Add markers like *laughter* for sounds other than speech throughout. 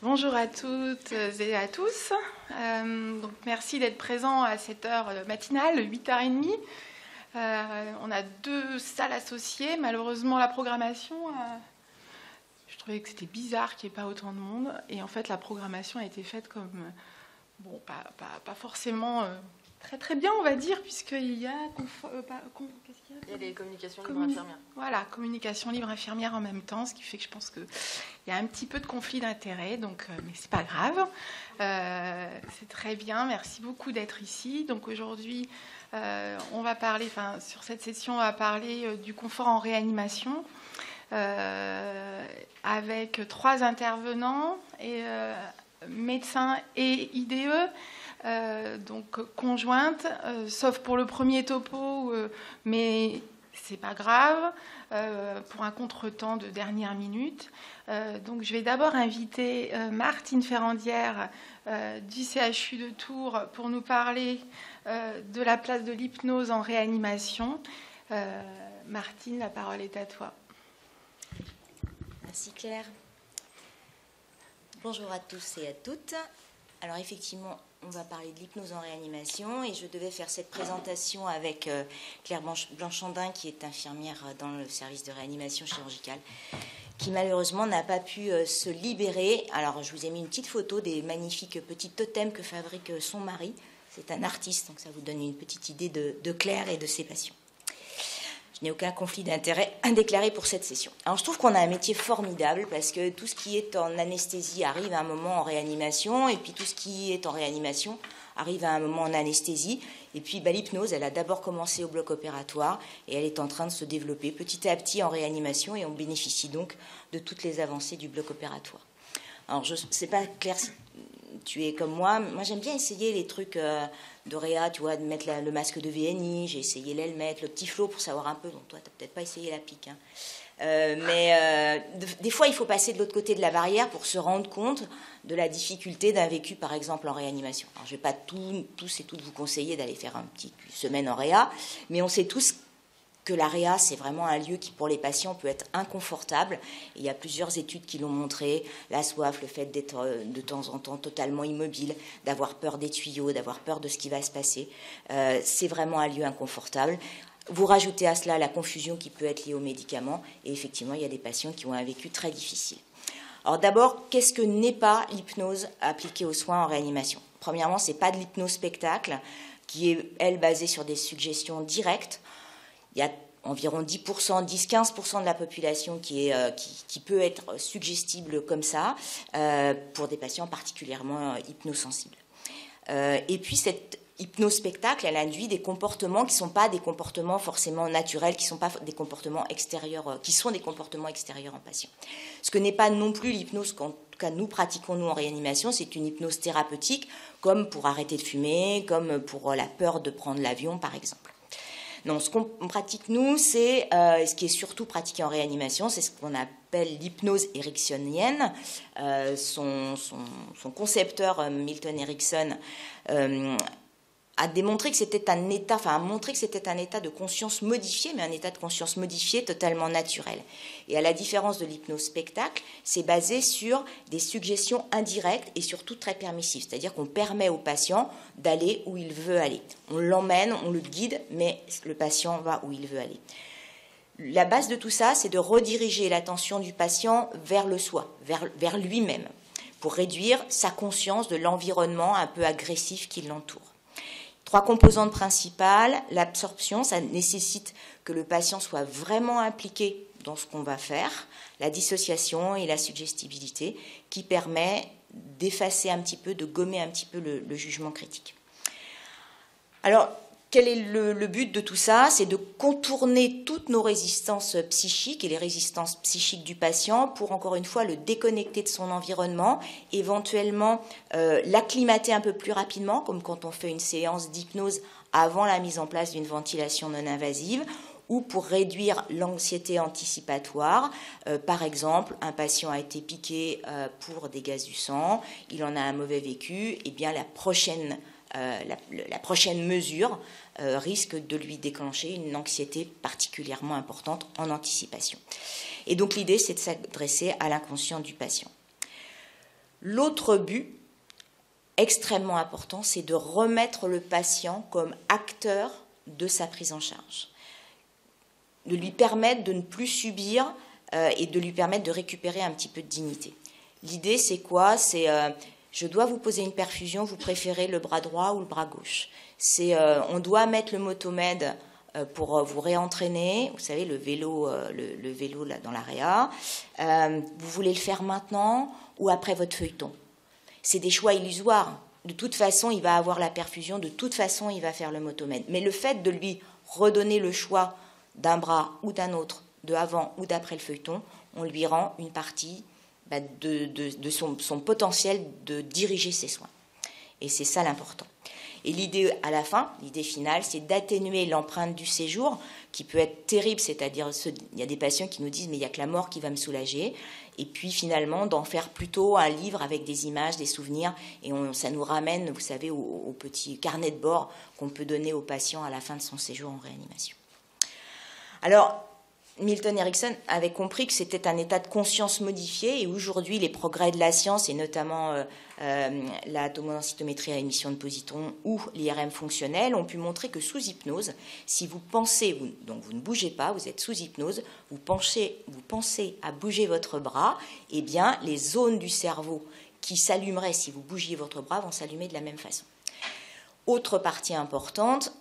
Bonjour à toutes et à tous. Euh, merci d'être présents à cette heure matinale, 8h30. Euh, on a deux salles associées. Malheureusement, la programmation, euh, je trouvais que c'était bizarre qu'il n'y ait pas autant de monde. Et en fait, la programmation a été faite comme, bon, pas, forcément très très bien, on va dire, puisqu'il y a il y a des communications libres infirmières. Voilà, communication libre infirmière en même temps, ce qui fait que je pense qu'il y a un petit peu de conflit d'intérêts, donc, euh, mais c'est pas grave. Euh, c'est très bien, merci beaucoup d'être ici. Donc aujourd'hui, euh, on va parler, enfin, sur cette session, on va parler du confort en réanimation. avec trois intervenants, et, médecins et IDE. Euh, donc conjointe, euh, sauf pour le premier topo, euh, mais c'est pas grave, pour un contretemps de dernière minute. donc je vais d'abord inviter Martine Ferrandière du CHU de Tours pour nous parler de la place de l'hypnose en réanimation. Martine, la parole est à toi. Merci Claire. Bonjour à tous et à toutes. Alors effectivement, on va parler de l'hypnose en réanimation et je devais faire cette présentation avec euh, Claire Blanchandin qui est infirmière dans le service de réanimation chirurgicale qui malheureusement n'a pas pu euh, se libérer. Alors je vous ai mis une petite photo des magnifiques petits totems que fabrique son mari. C'est un artiste, donc ça vous donne une petite idée de, de Claire et de ses patients. Je n'ai aucun conflit d'intérêt indéclaré pour cette session. Alors je trouve qu'on a un métier formidable parce que tout ce qui est en anesthésie arrive à un moment en réanimation et puis tout ce qui est en réanimation arrive à un moment en anesthésie. Et puis bah, l'hypnose, elle a d'abord commencé au bloc opératoire et elle est en train de se développer petit à petit en réanimation et on bénéficie donc de toutes les avancées du bloc opératoire. Alors je sais pas clair si tu es comme moi. Moi j'aime bien essayer les trucs euh, de Réa, tu vois, de mettre le masque de VNI, j'ai essayé l'helmet, le petit flot pour savoir un peu. Donc toi, tu peut-être pas essayé la pique. Hein. Euh, mais euh, des fois, il faut passer de l'autre côté de la barrière pour se rendre compte de la difficulté d'un vécu, par exemple, en réanimation. Alors, je ne vais pas tous et toutes vous conseiller d'aller faire un petit semaine en réa, mais on sait tous que l'AREA, c'est vraiment un lieu qui, pour les patients, peut être inconfortable. il y a plusieurs études qui l'ont montré. La soif, le fait d'être euh, de temps en temps totalement immobile, d'avoir peur des tuyaux, d'avoir peur de ce qui va se passer. Euh, c'est vraiment un lieu inconfortable. Vous rajoutez à cela la confusion qui peut être liée aux médicaments. Et effectivement, il y a des patients qui ont un vécu très difficile. Alors d'abord, qu'est-ce que n'est pas l'hypnose appliquée aux soins en réanimation? Premièrement, ce n'est pas de l'hypnose spectacle qui est, elle, basée sur des suggestions directes il y a environ 10%, 10-15% de la population euh, qui, peut être suggestible comme ça euh, pour des patients particulièrement euh, hypnosensibles. et puis cette hypnospectacle, elle induit des comportements qui ne sont pas des comportements forcément naturels, qui sont pas des comportements extérieurs, qui sont des comportements extérieurs en patient. Ce que n'est pas non plus l'hypnose qu'en tout cas nous pratiquons nous en réanimation, c'est une hypnose thérapeutique, comme pour arrêter de fumer, comme pour la peur de prendre l'avion par exemple. Non, ce qu'on pratique nous, c'est euh, ce qui est surtout pratiqué en réanimation, c'est ce qu'on appelle l'hypnose ericksonienne. Euh, son, concepteur euh, Milton Erickson a démontré que c'était un état, enfin a montré que c'était un état de conscience modifié, mais un état de conscience modifié totalement naturel. Et à la différence de l'hypnose spectacle, c'est basé sur des suggestions indirectes et surtout très permissives, c'est-à-dire qu'on permet au patient d'aller où il veut aller. On l'emmène, on le guide, mais le patient va où il veut aller. La base de tout ça, c'est de rediriger l'attention du patient vers le soi, vers lui-même, pour réduire sa conscience de l'environnement un peu agressif qui l'entoure. Trois composantes principales. L'absorption, ça nécessite que le patient soit vraiment impliqué dans ce qu'on va faire. La dissociation et la suggestibilité qui permet d'effacer un petit peu, de gommer un petit peu le, le jugement critique. Alors, quel est le, but de tout ça? C'est de contourner toutes nos résistances psychiques et les résistances psychiques du patient pour, encore une fois, le déconnecter de son environnement, éventuellement euh, l'acclimater un peu plus rapidement, comme quand on fait une séance d'hypnose avant la mise en place d'une ventilation non invasive, ou pour réduire l'anxiété anticipatoire. Euh, par exemple, un patient a été piqué euh, pour des gaz du sang, il en a un mauvais vécu, et eh bien la prochaine euh, la, prochaine mesure euh, risque de lui déclencher une anxiété particulièrement importante en anticipation. Et donc l'idée, c'est de s'adresser à l'inconscient du patient. L'autre but, extrêmement important, c'est de remettre le patient comme acteur de sa prise en charge, de lui permettre de ne plus subir euh, et de lui permettre de récupérer un petit peu de dignité. L'idée, c'est quoi? C'est je dois vous poser une perfusion, vous préférez le bras droit ou le bras gauche euh, on doit mettre le motomède pour vous réentraîner, vous savez, le vélo, le, vélo dans l'AREA. vous voulez le faire maintenant ou après votre feuilleton? C'est des choix illusoires. De toute façon, il va avoir la perfusion, de toute façon, il va faire le motomède. Mais le fait de lui redonner le choix d'un bras ou d'un autre, de avant ou d'après le feuilleton, on lui rend une partie bah, de, son, potentiel de diriger ses soins. Et c'est ça l'important. Et l'idée à la fin, l'idée finale, c'est d'atténuer l'empreinte du séjour, qui peut être terrible, c'est-à-dire il y a des patients qui nous disent mais il n'y a que la mort qui va me soulager, et puis finalement d'en faire plutôt un livre avec des images, des souvenirs, et ça nous ramène, vous savez, au, petit carnet de bord qu'on peut donner aux patients à la fin de son séjour en réanimation. Alors, Milton Erickson avait compris que c'était un état de conscience modifié et aujourd'hui les progrès de la science et notamment euh, euh, la tomodensitométrie à émission de positrons ou l'IRM fonctionnel ont pu montrer que sous hypnose, si vous pensez, donc vous ne bougez pas, vous êtes sous hypnose, vous pensez, vous pensez à bouger votre bras, eh bien les zones du cerveau qui s'allumeraient si vous bougiez votre bras vont s'allumer de la même façon. Autre partie importante,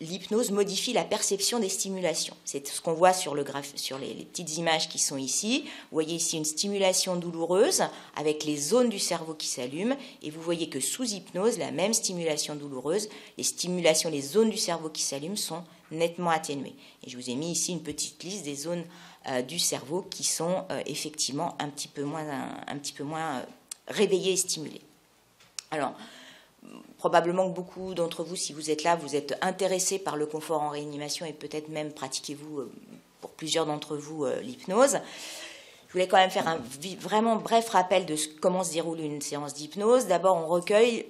l'hypnose modifie la perception des stimulations. C'est ce qu'on voit sur, le sur les, petites images qui sont ici. Vous voyez ici une stimulation douloureuse avec les zones du cerveau qui s'allument et vous voyez que sous hypnose, la même stimulation douloureuse, les stimulations, les zones du cerveau qui s'allument sont nettement atténuées. Et je vous ai mis ici une petite liste des zones euh, du cerveau qui sont euh, effectivement un petit peu moins, un, petit peu moins euh, réveillées et stimulées. Alors, probablement que beaucoup d'entre vous, si vous êtes là, vous êtes intéressés par le confort en réanimation et peut-être même pratiquez-vous, euh, pour plusieurs d'entre vous, euh, l'hypnose. Je voulais quand même faire un vraiment bref rappel de comment se déroule une séance d'hypnose. D'abord, on recueille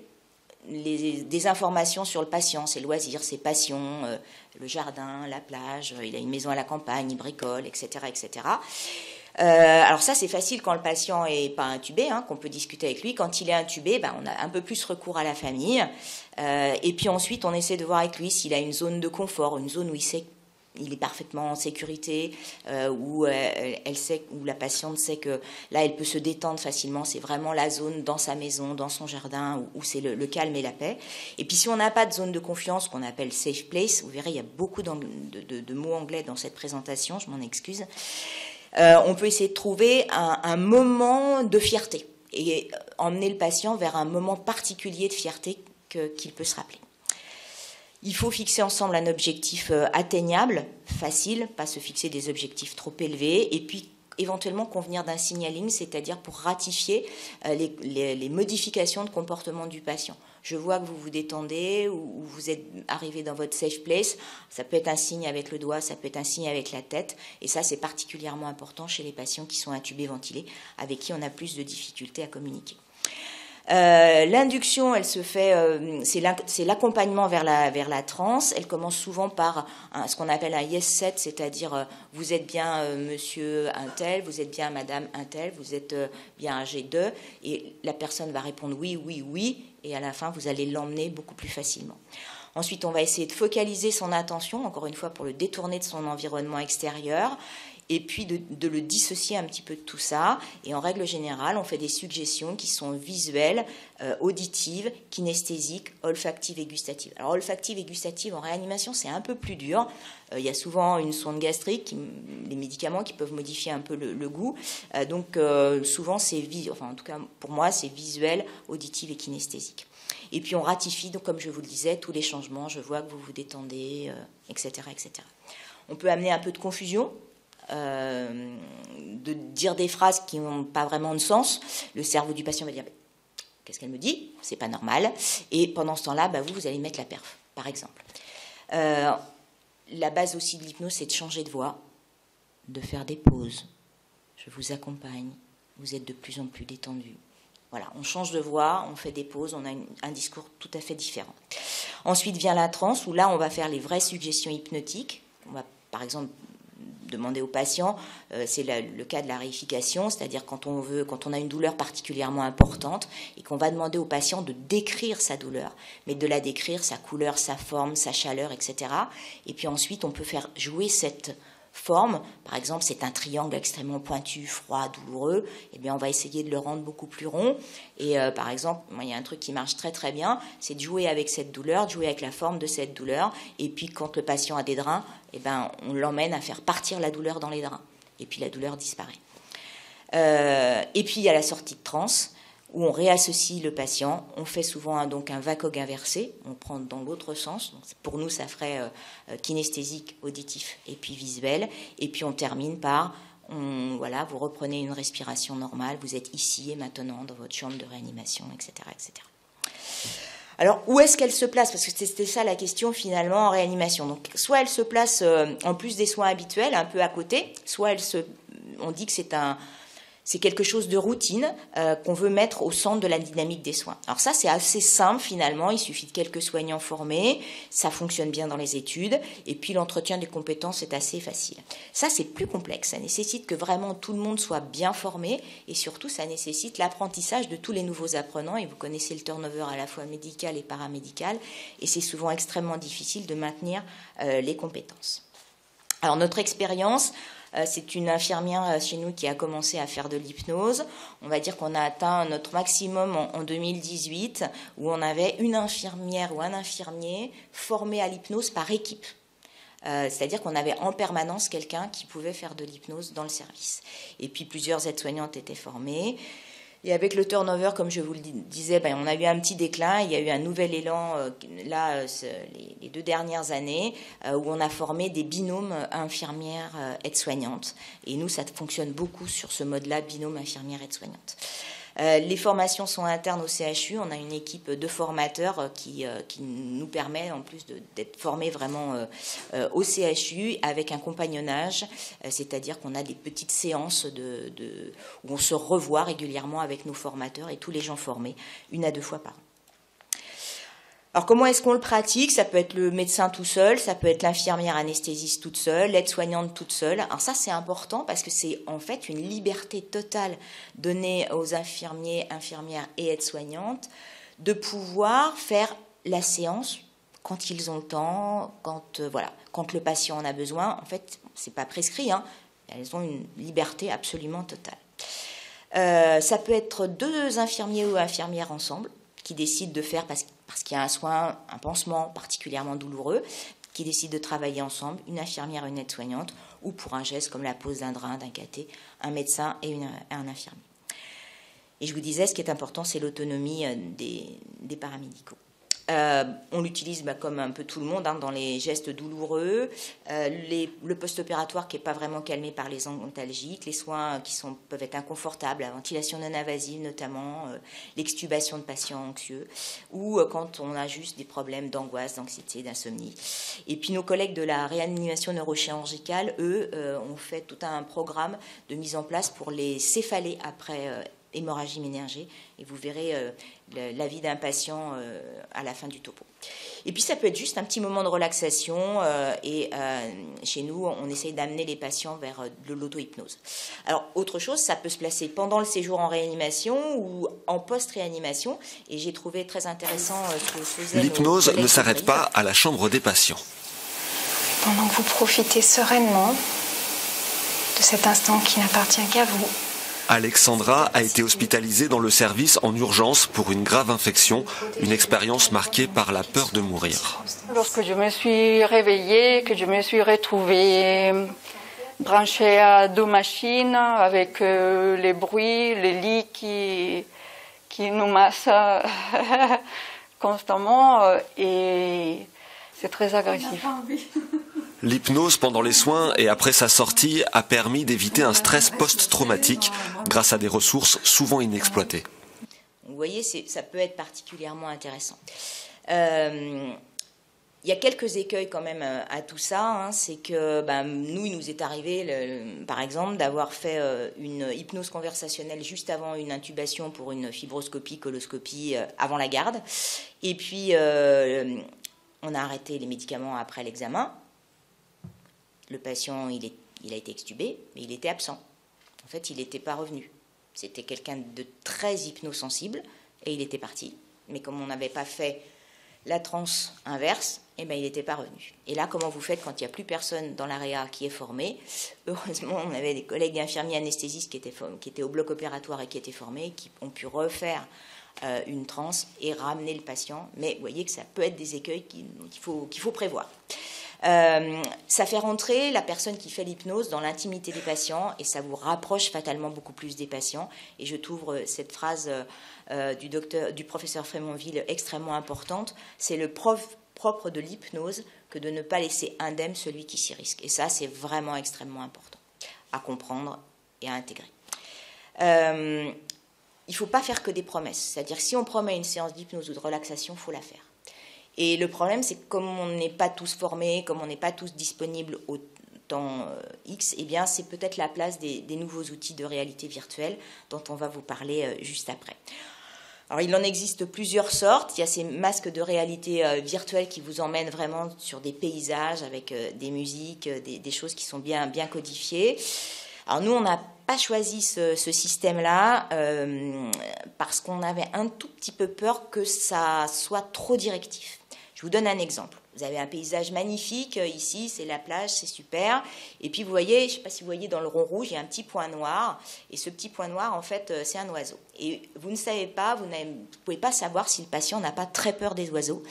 des informations sur le patient, ses loisirs, ses passions, euh, le jardin, la plage, il a une maison à la campagne, il bricole, etc., etc. Euh, alors ça, c'est facile quand le patient est pas intubé, hein, qu'on peut discuter avec lui. Quand il est intubé, ben, on a un peu plus recours à la famille. Euh, et puis ensuite, on essaie de voir avec lui s'il a une zone de confort, une zone où il sait il est parfaitement en sécurité, euh, où elle sait, où la patiente sait que là, elle peut se détendre facilement. C'est vraiment la zone dans sa maison, dans son jardin, où, c'est le, calme et la paix. Et puis, si on n'a pas de zone de confiance qu'on appelle safe place, vous verrez, il y a beaucoup de, de mots anglais dans cette présentation. Je m'en excuse. Euh, on peut essayer de trouver un, moment de fierté et emmener le patient vers un moment particulier de fierté qu'il peut se rappeler. Il faut fixer ensemble un objectif euh, atteignable, facile, pas se fixer des objectifs trop élevés, et puis éventuellement convenir d'un signaling, c'est-à-dire pour ratifier euh, les, modifications de comportement du patient. Je vois que vous vous détendez ou, vous êtes arrivé dans votre safe place. Ça peut être un signe avec le doigt, ça peut être un signe avec la tête. Et ça, c'est particulièrement important chez les patients qui sont intubés, ventilés, avec qui on a plus de difficultés à communiquer. Euh, l'induction, elle se fait, euh, c'est l'accompagnement vers la, transe. Elle commence souvent par ce qu'on appelle un yes set, c'est-à-dire euh, vous êtes bien monsieur un tel, vous êtes bien madame un tel, vous êtes bien âgé 2 et la personne va répondre oui, oui, oui, et à la fin, vous allez l'emmener beaucoup plus facilement. Ensuite, on va essayer de focaliser son attention, encore une fois, pour le détourner de son environnement extérieur et puis de, le dissocier un petit peu de tout ça. Et en règle générale, on fait des suggestions qui sont visuelles, euh, auditives, kinesthésiques, olfactives et gustatives. Alors olfactives et gustatives en réanimation, c'est un peu plus dur. Euh, il y a souvent une sonde gastrique, les médicaments qui peuvent modifier un peu le, goût. Euh, donc souvent, c'est enfin en tout cas pour moi, c'est visuel, auditif et kinesthésique. Et puis on ratifie, donc comme je vous le disais, tous les changements. Je vois que vous vous détendez, etc., etc. On peut amener un peu de confusion euh, de dire des phrases qui n'ont pas vraiment de sens, le cerveau du patient va dire qu'est-ce qu'elle me dit? C'est pas normal. Et pendant ce temps-là, bah, vous, vous allez mettre la perf, par exemple. Euh, la base aussi de l'hypnose, c'est de changer de voix, de faire des pauses. Je vous accompagne. Vous êtes de plus en plus détendu. Voilà, on change de voix, on fait des pauses, on a un discours tout à fait différent. Ensuite vient la transe, où là, on va faire les vraies suggestions hypnotiques. On va, par exemple, demander au patient, c'est le cas de la réification, c'est-à-dire quand on veut, quand on a une douleur particulièrement importante et qu'on va demander au patient de décrire sa douleur, mais de la décrire, sa couleur, sa forme, sa chaleur, etc. Et puis ensuite, on peut faire jouer cette forme, par exemple c'est un triangle extrêmement pointu, froid, douloureux, eh bien on va essayer de le rendre beaucoup plus rond. Et euh, par exemple, il y a un truc qui marche très très bien, c'est de jouer avec cette douleur, de jouer avec la forme de cette douleur. Et puis quand le patient a des drains, eh ben, on l'emmène à faire partir la douleur dans les drains. Et puis la douleur disparaît. Euh, et puis il y a la sortie de transe où on réassocie le patient. On fait souvent un, donc un inversé, on prend dans l'autre sens. pour nous, ça ferait euh, euh, kinesthésique, auditif et puis visuel. Et puis on termine par, voilà, vous reprenez une respiration normale, vous êtes ici et maintenant dans votre chambre de réanimation, etc. etc. Alors, où est-ce qu'elle se place? Parce que c'était ça la question finalement en réanimation. Donc, soit elle se place euh, en plus des soins habituels, un peu à côté, soit elle se, on dit que c'est un, c'est quelque chose de routine euh, qu'on veut mettre au centre de la dynamique des soins. Alors ça, c'est assez simple finalement. Il suffit de quelques soignants formés. Ça fonctionne bien dans les études. Et puis l'entretien des compétences est assez facile. Ça, c'est plus complexe. Ça nécessite que vraiment tout le monde soit bien formé. Et surtout, ça nécessite l'apprentissage de tous les nouveaux apprenants. Et vous connaissez le turnover à la fois médical et paramédical. Et c'est souvent extrêmement difficile de maintenir euh, les compétences. Alors notre expérience, c'est une infirmière euh, chez nous qui a commencé à faire de l'hypnose. On va dire qu'on a atteint notre maximum en, 2018, où on avait une infirmière ou un infirmier formé à l'hypnose par équipe. Euh, c'est-à-dire qu'on avait en permanence quelqu'un qui pouvait faire de l'hypnose dans le service. Et puis plusieurs aides-soignantes étaient formées. Et avec le turnover, comme je vous le disais, ben, on a eu un petit déclin. Il y a eu un nouvel élan euh, là euh, les, deux dernières années euh, où on a formé des binômes infirmières aides-soignantes. Et nous, ça fonctionne beaucoup sur ce mode-là, binôme infirmière aide-soignante. Euh, les formations sont internes au CHU. On a une équipe de formateurs euh, qui, euh, qui nous permet, en plus d'être formés vraiment au CHU, avec un compagnonnage, c'est-à-dire qu'on a des petites séances où on se revoit régulièrement avec nos formateurs et tous les gens formés, une à deux fois par an. Alors comment est-ce qu'on le pratique? Ça peut être le médecin tout seul, ça peut être l'infirmière anesthésiste toute seule, l'aide-soignante toute seule. Alors ça c'est important parce que c'est en fait une liberté totale donnée aux infirmiers, infirmières et aides-soignantes de pouvoir faire la séance quand ils ont le temps, quand euh, voilà, quand le patient en a besoin. En fait, c'est pas prescrit, hein. elles ont une liberté absolument totale. Euh, ça peut être deux infirmiers ou infirmières ensemble qui décident de faire parce, parce qu'il y a un soin, un pansement particulièrement douloureux, qui décident de travailler ensemble, une infirmière et une aide-soignante, ou pour un geste comme la pose d'un drain, d'un cathé, un médecin et un infirmier. Et je vous disais, ce qui est important, c'est l'autonomie euh, des paramédicaux. Euh, on l'utilise bah, comme un peu tout le monde hein, dans les gestes douloureux, euh, le post-opératoire qui n'est pas vraiment calmé par les antalgiques, les soins qui peuvent être inconfortables, la ventilation non invasive notamment, euh, l'extubation de patients anxieux, ou quand on a juste des problèmes d'angoisse, d'anxiété, d'insomnie. Et puis nos collègues de la réanimation neurochirurgicale, eux, ont fait tout un programme de mise en place pour les céphalées après hémorragie méningée, et vous verrez euh, la vie d'un patient euh, à la fin du topo. Et puis ça peut être juste un petit moment de relaxation, euh, et chez nous, on essaye d'amener les patients vers de l'auto-hypnose. Alors, autre chose, ça peut se placer pendant le séjour en réanimation ou en post-réanimation, et j'ai trouvé très intéressant ce que faisait... L'hypnose ne s'arrête pas à la chambre des patients. Pendant que vous profitez sereinement de cet instant qui n'appartient qu'à vous, Alexandra a été hospitalisée dans le service en urgence pour une grave infection, une expérience marquée par la peur de mourir. Lorsque je me suis réveillée, que je me suis retrouvée branchée à deux machines avec euh, les bruits, les lits qui, qui nous massent *laughs* constamment euh, et c'est très agressif. *laughs* L'hypnose pendant les soins et après sa sortie a permis d'éviter un stress post-traumatique grâce à des ressources souvent inexploitées. Vous voyez, ça peut être particulièrement intéressant. Euh, il y a quelques écueils quand même euh, à tout ça. Hein. c'est que ben, nous, il nous est arrivé, par exemple, d'avoir fait euh, une hypnose conversationnelle juste avant une intubation pour une fibroscopie, coloscopie avant la garde. Et puis, on a arrêté les médicaments après l'examen le patient, a été extubé, mais il était absent. En fait, il n'était pas revenu. C'était quelqu'un de très hypnosensible et il était parti. Mais comme on n'avait pas fait la transe inverse, eh ben, il n'était pas revenu. Et là, comment vous faites quand il n'y a plus personne dans l'AREA qui est formé? Heureusement, on avait des collègues infirmiers anesthésistes qui étaient, au bloc opératoire et qui étaient formés, qui ont pu refaire euh, une transe et ramener le patient. Mais vous voyez que ça peut être des écueils qu'il faut, prévoir. Euh, ça fait rentrer la personne qui fait l'hypnose dans l'intimité des patients et ça vous rapproche fatalement beaucoup plus des patients. Et je trouve cette phrase euh, du, docteur, du professeur Frémonville extrêmement importante. C'est le propre de l'hypnose que de ne pas laisser indemne celui qui s'y risque. Et ça, c'est vraiment extrêmement important à comprendre et à intégrer. Il faut pas faire que des promesses. C'est-à-dire, si on promet une séance d'hypnose ou de relaxation, faut la faire. Et le problème, c'est que comme on n'est pas tous formés, comme on n'est pas tous disponibles au temps euh, X, eh bien, c'est peut-être la place des, nouveaux outils de réalité virtuelle dont on va vous parler euh, juste après. Alors, il en existe plusieurs sortes. Il y a ces masques de réalité euh, virtuelle qui vous emmènent vraiment sur des paysages avec des musiques, des, choses qui sont bien, bien codifiées. Alors, nous, on n'a pas choisi ce, système-là parce qu'on avait un tout petit peu peur que ça soit trop directif. Je vous donne un exemple. Vous avez un paysage magnifique euh, ici, c'est la plage, c'est super. Et puis vous voyez, je ne sais pas si vous voyez dans le rond rouge, il y a un petit point noir. Et ce petit point noir, en fait, euh, c'est un oiseau. Et vous ne savez pas, vous ne pouvez pas savoir si le patient n'a pas très peur des oiseaux.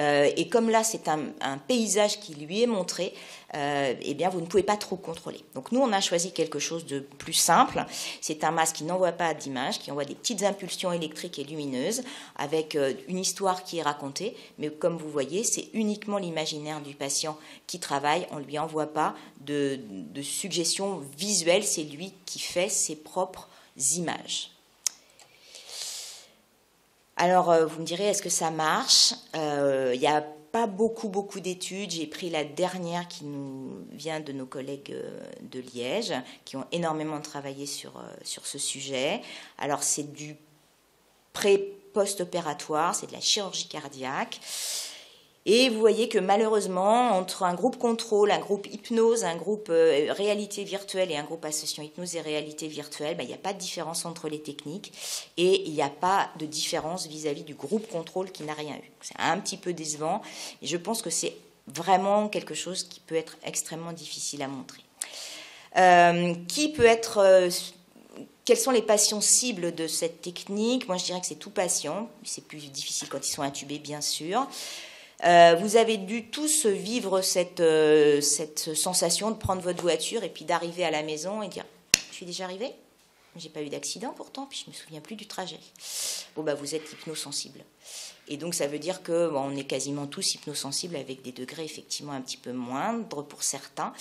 Euh, et comme là, c'est un, paysage qui lui est montré, euh, eh bien, vous ne pouvez pas trop contrôler. Donc, nous, on a choisi quelque chose de plus simple. C'est un masque qui n'envoie pas d'image, qui envoie des petites impulsions électriques et lumineuses, avec euh, une histoire qui est racontée. Mais comme vous voyez, c'est uniquement l'imaginaire du patient qui travaille. On ne lui envoie pas de, suggestions visuelles. C'est lui qui fait ses propres images. Alors, euh, vous me direz, est-ce que ça marche? Il n'y a pas beaucoup, beaucoup d'études. J'ai pris la dernière qui nous vient de nos collègues euh, de Liège, qui ont énormément travaillé sur, sur ce sujet. Alors, c'est du pré-post-opératoire, c'est de la chirurgie cardiaque. Et vous voyez que malheureusement, entre un groupe contrôle, un groupe hypnose, un groupe euh, réalité virtuelle et un groupe association hypnose et réalité virtuelle, ben, il n'y a pas de différence entre les techniques et il n'y a pas de différence vis-à-vis du groupe contrôle qui n'a rien eu. C'est un petit peu décevant et je pense que c'est vraiment quelque chose qui peut être extrêmement difficile à montrer. Euh, qui peut être euh, sont les patients cibles de cette technique? Moi, je dirais que c'est tout patient. C'est plus difficile quand ils sont intubés, bien sûr. Euh, vous avez dû tous vivre cette, euh, cette sensation de prendre votre voiture et puis d'arriver à la maison et dire Je suis déjà arrivé J'ai pas eu d'accident pourtant, puis je me souviens plus du trajet. Bon, bah, vous êtes hypnosensible. Et donc ça veut dire que on est quasiment tous hypnosensibles avec des degrés effectivement un petit peu moindres pour certains.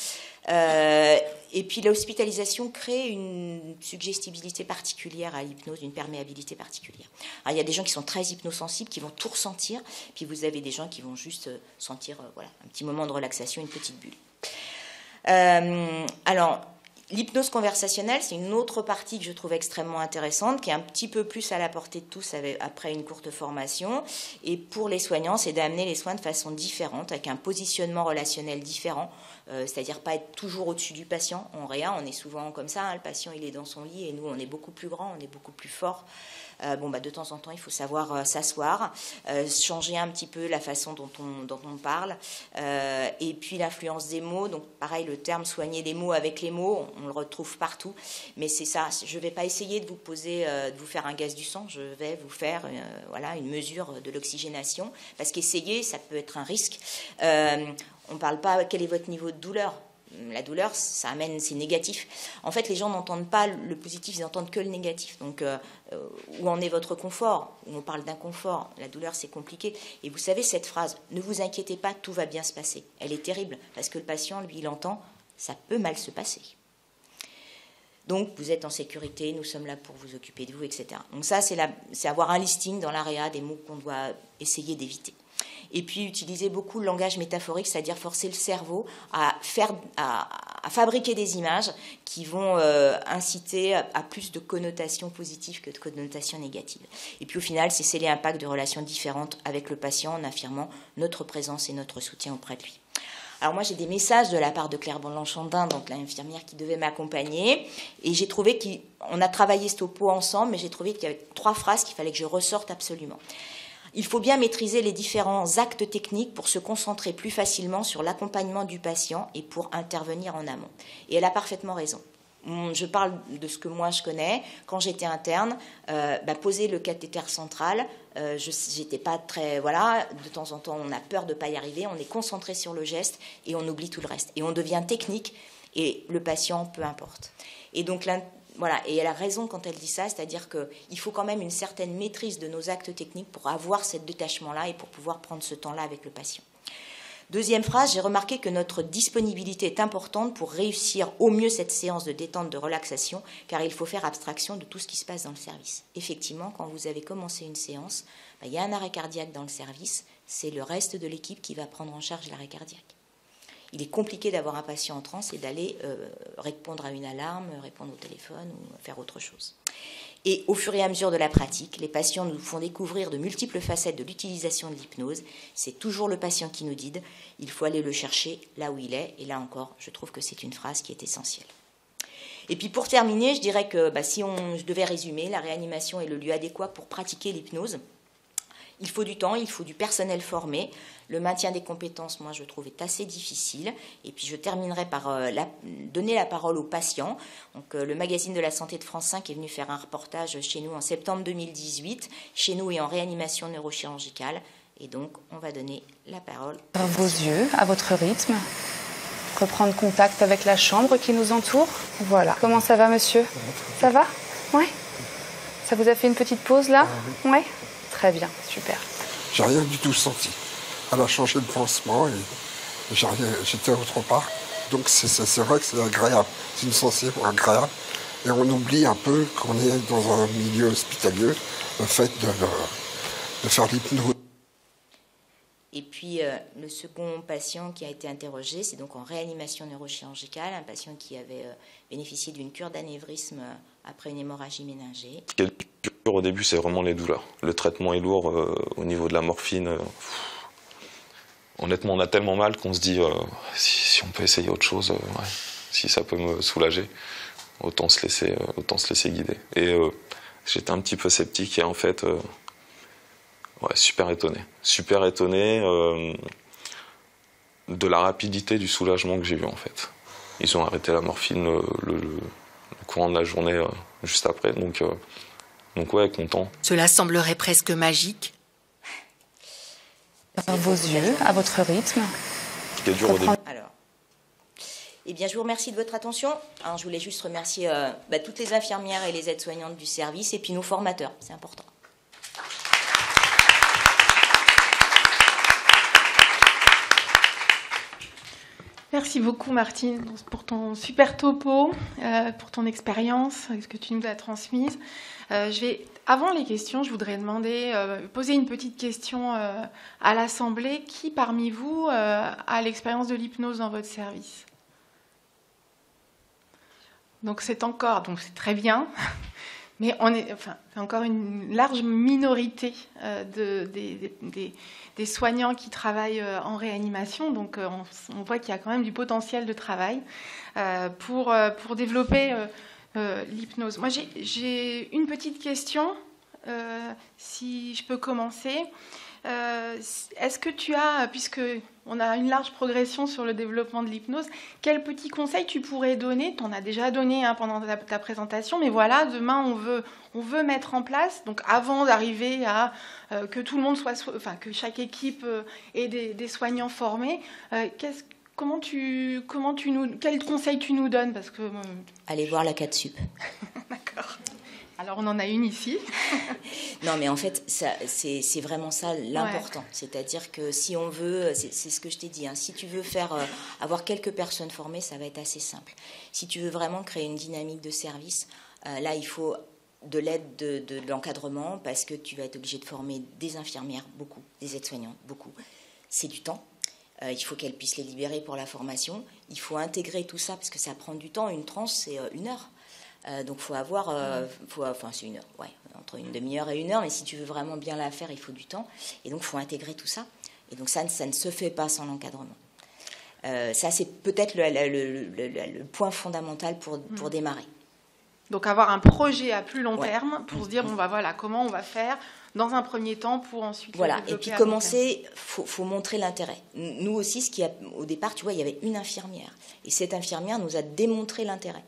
Euh, et puis l'hospitalisation crée une suggestibilité particulière à l'hypnose, une perméabilité particulière. Il y a des gens qui sont très hypnosensibles, qui vont tout ressentir, puis vous avez des gens qui vont juste euh, sentir euh, voilà, un petit moment de relaxation, une petite bulle. alors, L'hypnose conversationnelle, c'est une autre partie que je trouve extrêmement intéressante, qui est un petit peu plus à la portée de tous après une courte formation. Et pour les soignants, c'est d'amener les soins de façon différente, avec un positionnement relationnel différent, c'est-à-dire pas être toujours au-dessus du patient. En réa, on est souvent comme ça, hein, le patient il est dans son lit et nous on est beaucoup plus grand, on est beaucoup plus fort. Euh, bon, bah, de temps en temps, il faut savoir euh, s'asseoir, euh, changer un petit peu la façon dont on, on parle. et puis l'influence des mots, donc pareil, le terme soigner les mots avec les mots, on, le retrouve partout. Mais c'est ça, je ne vais pas essayer de vous poser, de vous faire un gaz du sang, je vais vous faire voilà, une mesure de l'oxygénation. Parce qu'essayer, ça peut être un risque. On ne parle pas quel est votre niveau de douleur la douleur, ça amène, c'est négatif. En fait, les gens n'entendent pas le positif, ils n'entendent que le négatif. Donc, euh, euh, où en est votre confort? On parle d'inconfort. La douleur, c'est compliqué. Et vous savez, cette phrase, ne vous inquiétez pas, tout va bien se passer. Elle est terrible, parce que le patient, lui, il entend, ça peut mal se passer. Donc, vous êtes en sécurité, nous sommes là pour vous occuper de vous, etc. Donc, ça, c'est avoir un listing dans l'AREA des mots qu'on doit essayer d'éviter et puis utiliser beaucoup le langage métaphorique, c'est-à-dire forcer le cerveau à, faire, à, fabriquer des images qui vont euh, inciter à, plus de connotations positives que de connotations négatives. Et puis au final, c'est sceller un pacte de relations différentes avec le patient en affirmant notre présence et notre soutien auprès de lui. Alors moi j'ai des messages de la part de Claire Blanchandin, donc l'infirmière qui devait m'accompagner, et j'ai trouvé qu'on a travaillé ce topo ensemble, mais j'ai trouvé qu'il y avait trois phrases qu'il fallait que je ressorte absolument. Il faut bien maîtriser les différents actes techniques pour se concentrer plus facilement sur l'accompagnement du patient et pour intervenir en amont. Et elle a parfaitement raison. Je parle de ce que moi je connais. Quand j'étais interne, euh, bah, poser le cathéter central, euh, j'étais pas très. Voilà, de temps en temps, on a peur de ne pas y arriver. On est concentré sur le geste et on oublie tout le reste. Et on devient technique et le patient, peu importe. Et donc, voilà, et elle a raison quand elle dit ça, c'est-à-dire qu'il faut quand même une certaine maîtrise de nos actes techniques pour avoir ce détachement-là et pour pouvoir prendre ce temps-là avec le patient. Deuxième phrase, j'ai remarqué que notre disponibilité est importante pour réussir au mieux cette séance de détente, de relaxation, car il faut faire abstraction de tout ce qui se passe dans le service. Effectivement, quand vous avez commencé une séance, bah, il y a un arrêt cardiaque dans le service, c'est le reste de l'équipe qui va prendre en charge l'arrêt cardiaque. Il est compliqué d'avoir un patient en transe et d'aller euh, répondre à une alarme, répondre au téléphone ou faire autre chose. Et au fur et à mesure de la pratique, les patients nous font découvrir de multiples facettes de l'utilisation de l'hypnose. C'est toujours le patient qui nous dit, il faut aller le chercher là où il est. Et là encore, je trouve que c'est une phrase qui est essentielle. Et puis pour terminer, je dirais que bah, si je devais résumer, la réanimation est le lieu adéquat pour pratiquer l'hypnose. Il faut du temps, il faut du personnel formé. Le maintien des compétences, moi, je trouve, est assez difficile. Et puis, je terminerai par euh, donner la parole aux patients. Donc, euh, le magazine de la santé de France 5 est venu faire un reportage chez nous en septembre 2018, chez nous et en réanimation neurochirurgicale. Et donc, on va donner la parole. À vos yeux, à votre rythme. Reprendre contact avec la chambre qui nous entoure. Voilà. Comment ça va, monsieur? Ça va Oui Ça vous a fait une petite pause là? Oui Très bien, super. J'ai rien du tout senti. Elle a changé de pansement et j'étais autre part. Donc c'est vrai que c'est agréable. C'est une sensation agréable. Et on oublie un peu qu'on est dans un milieu hospitalier, le fait de, faire l'hypnose. Et puis euh, le second patient qui a été interrogé, c'est donc en réanimation neurochirurgicale, un patient qui avait euh, bénéficié d'une cure d'anévrisme euh, après une hémorragie méningée. Au début, c'est vraiment les douleurs. Le traitement est lourd au niveau de la morphine honnêtement, on a tellement mal qu'on se dit euh, si, on peut essayer autre chose, euh, si ça peut me soulager, autant se laisser, euh, autant se laisser guider. Et j'étais un petit peu sceptique et en fait, super étonné. Super étonné de la rapidité du soulagement que j'ai eu en fait. Ils ont arrêté la morphine le, courant de la journée juste après, donc, donc ouais, content. Cela semblerait presque magique à vos yeux, à votre rythme. Alors, eh bien, je vous remercie de votre attention. je voulais juste remercier euh, bah, toutes les infirmières et les aides-soignantes du service et puis nos formateurs, c'est important. Merci beaucoup Martine pour ton super topo, euh, pour ton expérience, ce que tu nous as transmise. Euh, je vais, avant les questions, je voudrais demander, euh, poser une petite question à l'Assemblée. Qui parmi vous a l'expérience de l'hypnose dans votre service? Donc c'est encore, donc c'est très bien. *laughs* Mais on est, enfin, encore une large minorité de, des, soignants qui travaillent euh, en réanimation. Donc euh, on, voit qu'il y a quand même du potentiel de travail euh, pour, pour développer l'hypnose. Moi j'ai une petite question, si je peux commencer. Est-ce que tu as, puisque on a une large progression sur le développement de l'hypnose. Quel petit conseil tu pourrais donner? Tu en as déjà donné hein, pendant ta, présentation, mais voilà, demain on veut, on veut mettre en place, donc avant d'arriver à euh, que tout le monde soit, enfin que chaque équipe euh, ait des, soignants formés, euh, comment tu, comment tu nous, quel conseil tu nous donnes? Parce que allez voir la 4 sup. *laughs* D'accord. Alors on en a une ici. *laughs* non, mais en fait, c'est vraiment ça l'important. C'est-à-dire que si on veut, c'est ce que je t'ai dit, hein, si tu veux faire euh, avoir quelques personnes formées, ça va être assez simple. Si tu veux vraiment créer une dynamique de service, euh, là, il faut de l'aide de, l'encadrement parce que tu vas être obligé de former des infirmières, beaucoup, des aides-soignantes, beaucoup. C'est du temps. Euh, il faut qu'elles puissent les libérer pour la formation. Il faut intégrer tout ça parce que ça prend du temps. Une tranche, c'est une heure. Euh, donc faut avoir, euh, faut, enfin c'est une heure, ouais, entre une demi-heure et une heure, mais si tu veux vraiment bien la faire, il faut du temps. Et donc faut intégrer tout ça. Et donc ça, ça ne se fait pas sans l'encadrement. ça, c'est peut-être le, point fondamental pour, pour mm. démarrer. Donc avoir un projet à plus long terme pour se dire bon bah voilà comment on va faire dans un premier temps pour ensuite voilà. Et puis commencer faut, faut montrer l'intérêt. Nous aussi ce qui a au départ tu vois il y avait une infirmière. Et cette infirmière nous a démontré l'intérêt.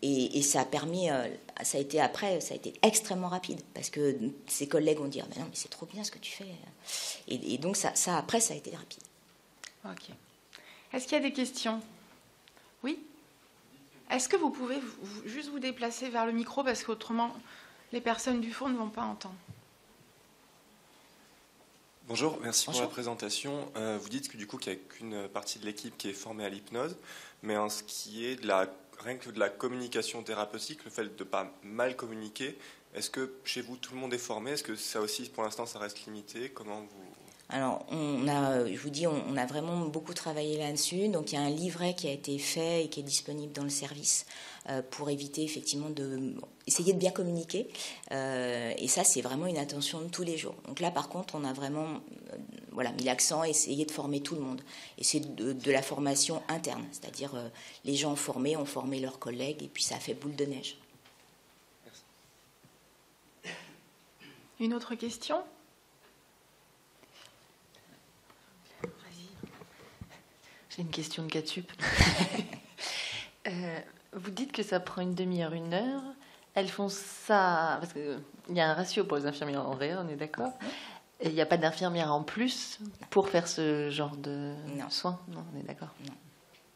Et, ça a permis euh, ça a été après ça a été extrêmement rapide. Parce que ses collègues ont dit ah, mais non mais c'est trop bien ce que tu fais. Et, et donc ça, ça après ça a été rapide. Ok. Est-ce qu'il y a des questions? Oui? Est-ce que vous pouvez juste vous déplacer vers le micro parce qu'autrement les personnes du fond ne vont pas entendre Bonjour, merci pour la présentation. Euh, vous dites que du coup qu'il n'y a qu'une partie de l'équipe qui est formée à l'hypnose, mais en ce qui est de la, rien que de la communication thérapeutique, le fait de ne pas mal communiquer, est-ce que chez vous tout le monde est formé? Est-ce que ça aussi pour l'instant ça reste limité? Comment vous alors, on a, je vous dis, on, a vraiment beaucoup travaillé là-dessus. Donc, il y a un livret qui a été fait et qui est disponible dans le service euh, pour éviter effectivement de essayer de bien communiquer. Euh, et ça, c'est vraiment une attention de tous les jours. Donc là, par contre, on a vraiment euh, voilà, mis l'accent à essayer de former tout le monde. Et c'est de, la formation interne, c'est-à-dire les gens formés ont formé leurs collègues et puis ça a fait boule de neige. Une autre question? Une question de Catsup. *laughs* euh, vous dites que ça prend une demi-heure, une heure. Elles font ça parce qu'il y a un ratio pour les infirmières en vrai, on est d'accord il n'y a pas d'infirmière en plus pour faire ce genre de soins? Non, on est d'accord.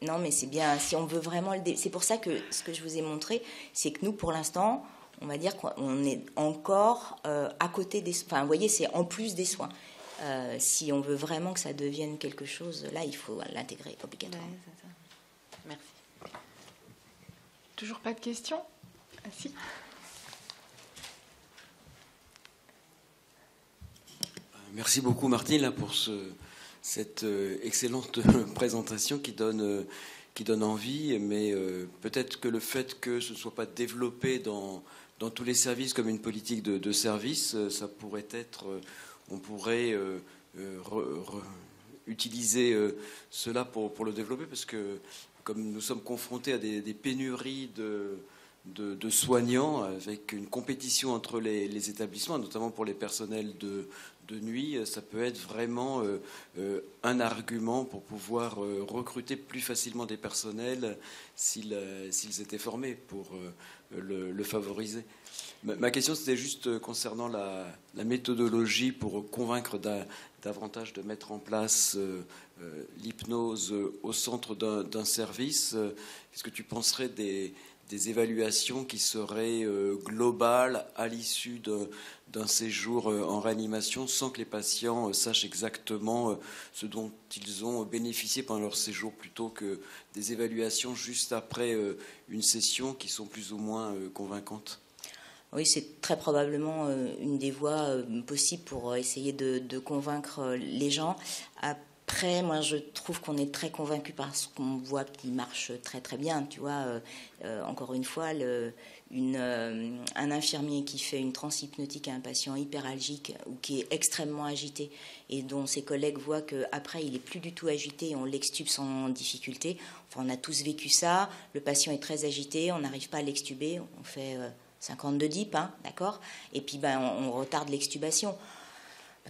Non. mais c'est bien. Si on veut vraiment le. C'est pour ça que ce que je vous ai montré, c'est que nous, pour l'instant, on va dire qu'on est encore euh, à côté des. Enfin, vous voyez, c'est en plus des soins. Euh, si on veut vraiment que ça devienne quelque chose, là, il faut l'intégrer obligatoirement. Merci. Toujours pas de questions? Ah, si. Merci beaucoup Martine pour ce, cette euh, excellente *laughs* présentation qui donne, euh, qui donne envie, mais peut-être que le fait que ce ne soit pas développé dans, dans tous les services comme une politique de, de service, ça pourrait être on pourrait euh, euh, utiliser euh, cela pour, le développer, parce que comme nous sommes confrontés à des, pénuries de, soignants, avec une compétition entre les, établissements, notamment pour les personnels de, de nuit, ça peut être vraiment un argument pour pouvoir recruter plus facilement des personnels s'ils étaient formés pour le favoriser. Ma question, c'était juste euh, concernant la, méthodologie pour convaincre davantage de mettre en place euh, euh, l'hypnose au centre d'un service. Est-ce que tu penserais des, évaluations qui seraient globales à l'issue d'un séjour en réanimation sans que les patients sachent exactement ce dont ils ont bénéficié pendant leur séjour plutôt que des évaluations juste après une session qui sont plus ou moins convaincantes oui, c'est très probablement euh, une des voies euh, possibles pour euh, essayer de, convaincre les gens. Après, moi, je trouve qu'on est très convaincu parce qu'on voit qu'il marche très très bien. Tu vois, encore une fois, une, un infirmier qui fait une transhypnotique à un patient hyperalgique ou qui est extrêmement agité et dont ses collègues voient qu'après il est plus du tout agité et on l'extube sans difficulté. Enfin, on a tous vécu ça. Le patient est très agité, on n'arrive pas à l'extuber, on fait 52 DIP, hein, d'accord Et puis ben, on, retarde l'extubation.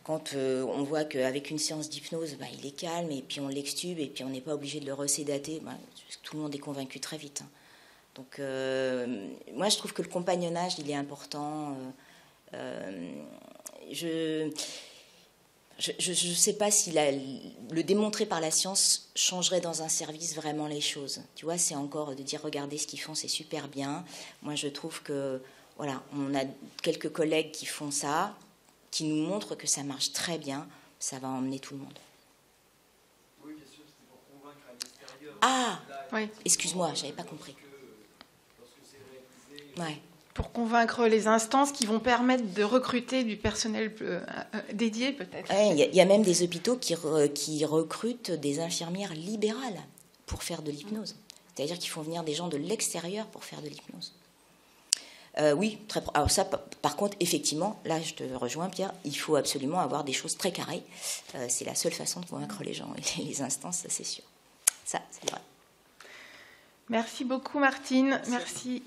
Quand euh, on voit qu'avec une séance d'hypnose, ben, il est calme, et puis on l'extube, et puis on n'est pas obligé de le resédater, ben, tout le monde est convaincu très vite. Hein. Donc, euh, moi, je trouve que le compagnonnage, il est important. Euh, je je ne sais pas si le démontrer par la science changerait dans un service vraiment les choses. Tu vois, c'est encore de dire regardez ce qu'ils font, c'est super bien. Moi, je trouve que voilà, on a quelques collègues qui font ça, qui nous montrent que ça marche très bien. Ça va emmener tout le monde. Oui, bien sûr, c'était pour convaincre à l'extérieur. Ah, oui. excuse-moi, j'avais pas compris. Ouais pour convaincre les instances qui vont permettre de recruter du personnel euh, euh, dédié peut-être. Il y, a même des hôpitaux qui, qui recrutent des infirmières libérales pour faire de l'hypnose. C'est-à-dire qu'ils font venir des gens de l'extérieur pour faire de l'hypnose. Euh, oui, très, alors ça, par contre, effectivement, là, je te rejoins, Pierre, il faut absolument avoir des choses très carrées. c'est la seule façon de convaincre les gens *laughs* et les instances, ça c'est sûr. Ça, c'est vrai. Merci beaucoup, Martine. Merci.